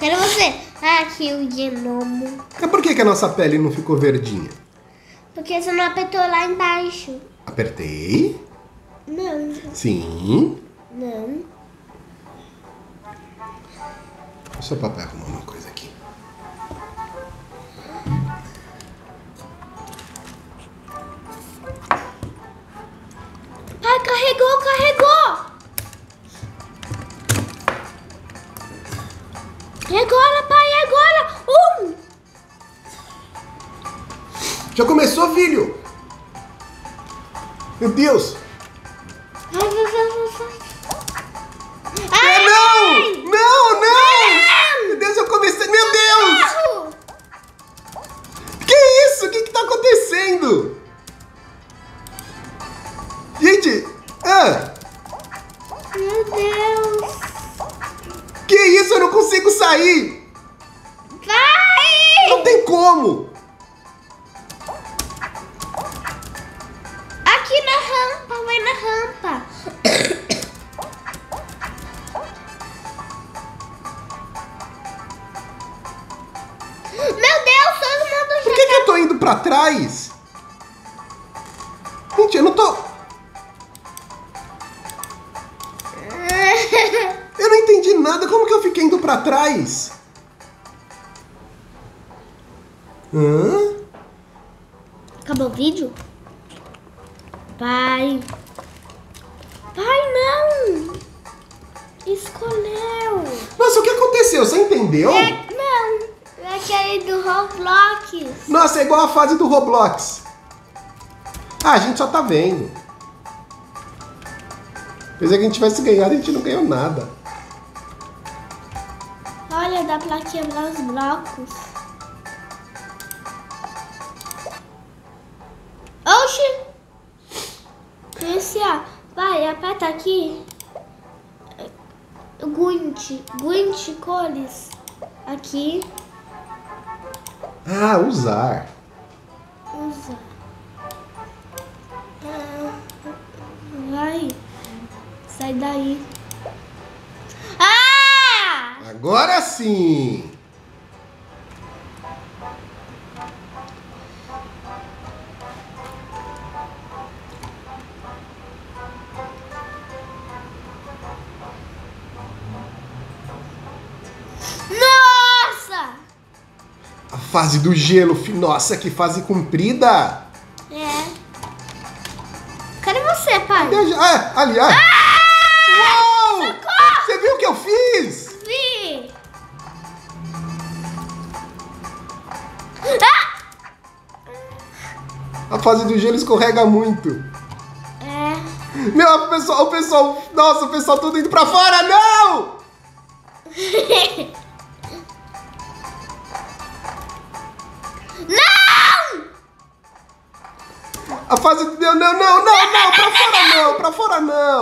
Quero você. Ah, aqui o gnomo. Mas por que, que a nossa pele não ficou verdinha? Porque você não apertou lá embaixo. Apertei. Não, Sim. não. Deixa o papai arrumar uma coisa Meu Deus! Vai, vai, vai, vai. É, não! Não, não! Meu Deus, eu comecei. Meu Deus! Que isso? O que que tá acontecendo? Gente! Ah! Meu Deus. Que isso? Eu não consigo sair! Vai. Não tem como! Na rampa. Meu Deus, todo mundo Por já que, que eu tô indo pra trás? Gente, eu não tô. Eu não entendi nada. Como que eu fiquei indo pra trás? Hã? Acabou o vídeo? Pai. Pai, não. Escolheu. Nossa, o que aconteceu? Você entendeu? É, não. É aquele do Roblox. Nossa, é igual a fase do Roblox. Ah, a gente só tá vendo. Apesar que a gente tivesse ganhado, a gente não ganhou nada. Olha, dá pra quebrar os blocos. Oxi! Esse, ó. Vai, aperta aqui. Guint. Guint cores. Aqui. Ah, usar. Usa. Ah, Vai. Sai daí. Ah! Agora sim! A fase do gelo, nossa, que fase comprida! É. Cadê você, pai? Cadê a- Ah, ali, ah! Uou! Você viu o que eu fiz? Vi! Ah! A fase do gelo escorrega muito. É. Meu, o pessoal, o pessoal, nossa, o pessoal tudo indo pra fora, não! Não! A fase não, não, não, não, não, pra fora não, pra fora não.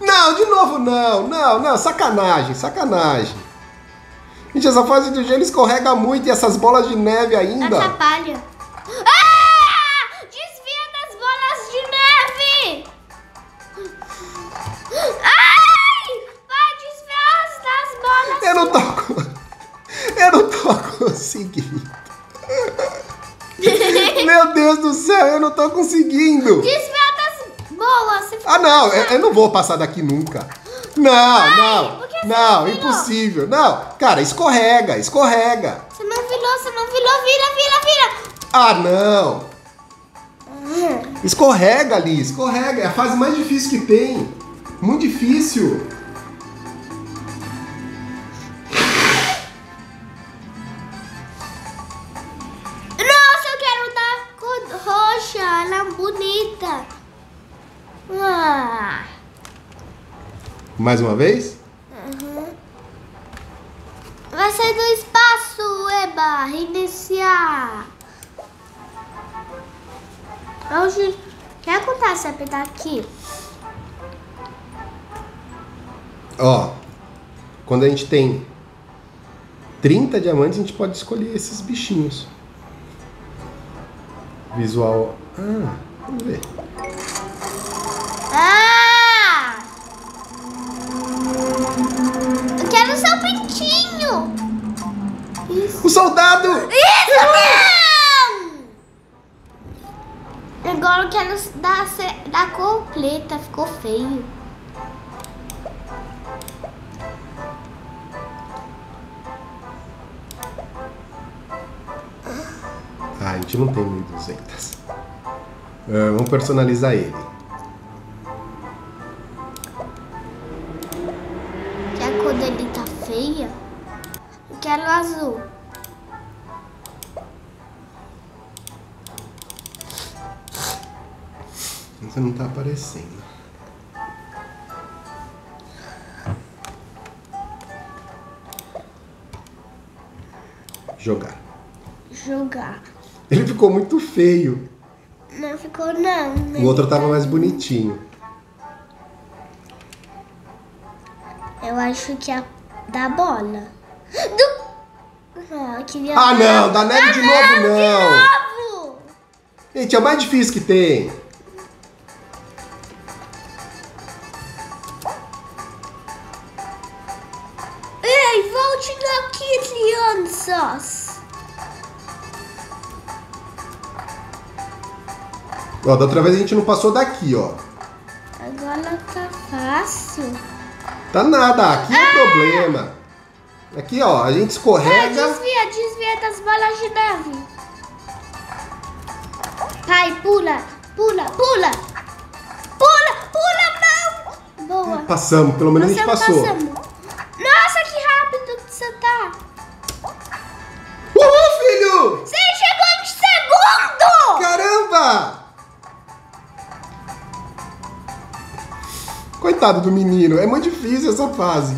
Não, de novo não, não, não, sacanagem, sacanagem. Gente, essa fase do gelo escorrega muito e essas bolas de neve ainda. Atrapalha. Ah! Desvia das bolas de neve! Ai! Vai desviar das bolas. Eu não tô, co- eu não tô conseguindo. Deus do céu, eu não tô conseguindo. Das bolas. Você Ah, não, eu, eu não vou passar daqui nunca. Não, você não, não impossível. Não, cara, escorrega, escorrega. Você não virou, você não virou. Vira, vira, vira. Ah, não. Escorrega ali, escorrega. É a fase mais difícil que tem. Muito difícil. Ela é bonita. Ah. Mais uma vez? Vai sair do espaço, Eba. Reiniciar. Hoje, o que acontece se apertar aqui? Ó, quando a gente tem 30 diamantes, a gente pode escolher esses bichinhos. Visual. Ah, vamos ver. Ah! Eu quero o seu pintinho. O soldado! Isso não! Agora eu quero dar, dar completa, ficou feio. Ah, a gente não tem 1200. Ah, vamos personalizar ele. Que a cor dele tá feia. Eu quero azul. Você não tá aparecendo. Jogar. Jogar. Ele ficou muito feio. Não ficou não. O outro tava mais bonitinho. Eu acho que é da bola. Do... Ah, eu queria Ah, não, da neve de novo, não. novo. Gente, é o mais difícil que tem. Ei, volte aqui, crianças. Ó, da outra vez a gente não passou daqui, ó. Agora tá fácil. Tá nada, aqui é o problema. Aqui, ó, a gente Ah, escorrega. desvia, desvia das bolas de neve. Pai, pula, pula, pula. Pula, pula, não. Boa. Passamos, pelo menos a gente passou. passamos. Nossa, que rápido que você tá. Coitado do menino, é muito difícil essa fase.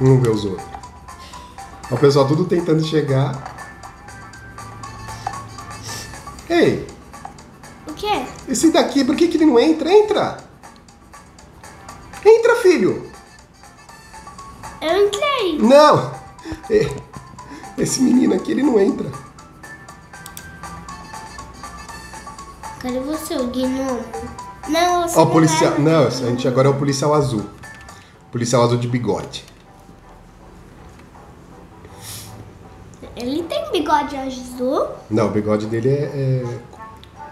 Vamos ver os outros. O pessoal tudo tentando chegar. Ei, O quê? esse daqui, por que, que ele não entra? Entra! Entra, filho! Eu entrei. Não! É, Esse menino aqui, ele não entra. Cadê você, o gnomo? Não, Ó, policial. Não, a gente agora é o policial azul. Policial azul de bigode. Ele tem bigode azul. Não, o bigode dele é, é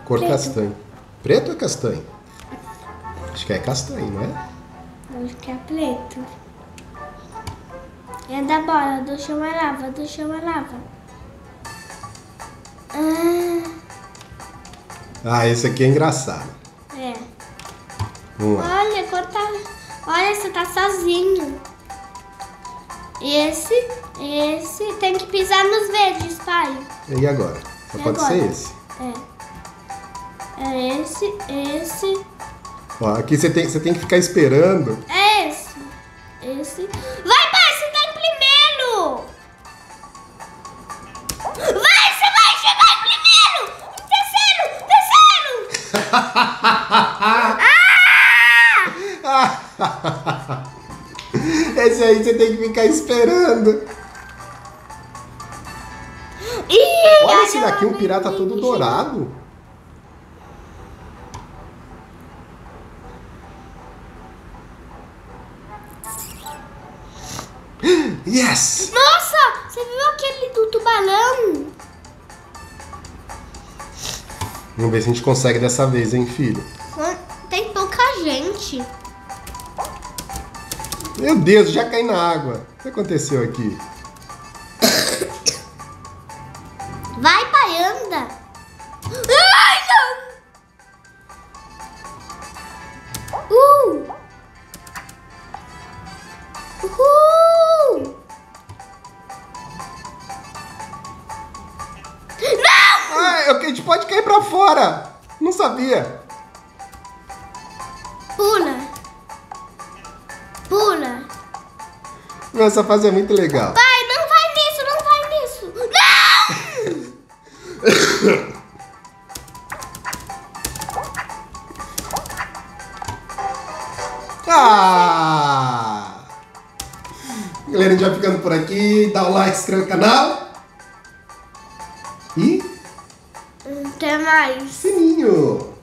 cor Preto. castanho. Preto ou castanho? Acho que é castanho, não é? Acho que é preto. É da bola, do chão a lava, do chão a lava. Ah, Ah, esse aqui é engraçado. Lá. Olha. Olha, você tá sozinho. Esse, esse tem que pisar nos verdes, pai. E agora? Só E pode agora? ser esse. É. É esse, esse, Ó, aqui você tem, você tem que ficar esperando. é esse. Esse. Vai, pai, você tá em primeiro! Vai, você vai chegar em primeiro! Em terceiro! Terceiro! Esse aí você tem que ficar esperando. Ih, Olha esse daqui, um pirata todo dourado. Yes! Nossa, você viu aquele do tubarão? Vamos ver se a gente consegue dessa vez, hein, filho? Tem pouca gente. Meu Deus, já caí na água. O que aconteceu aqui? Vai, pai, anda. Ai, não. Uh. Uhul. Não! Ah, a gente pode cair pra fora. Não sabia. Pula. Pula. Essa fase é muito legal. Pai, não vai nisso, não vai nisso. Não! Ah! Galera, a gente vai ficando por aqui. Dá o like, se inscreve no canal. E Até mais. sininho.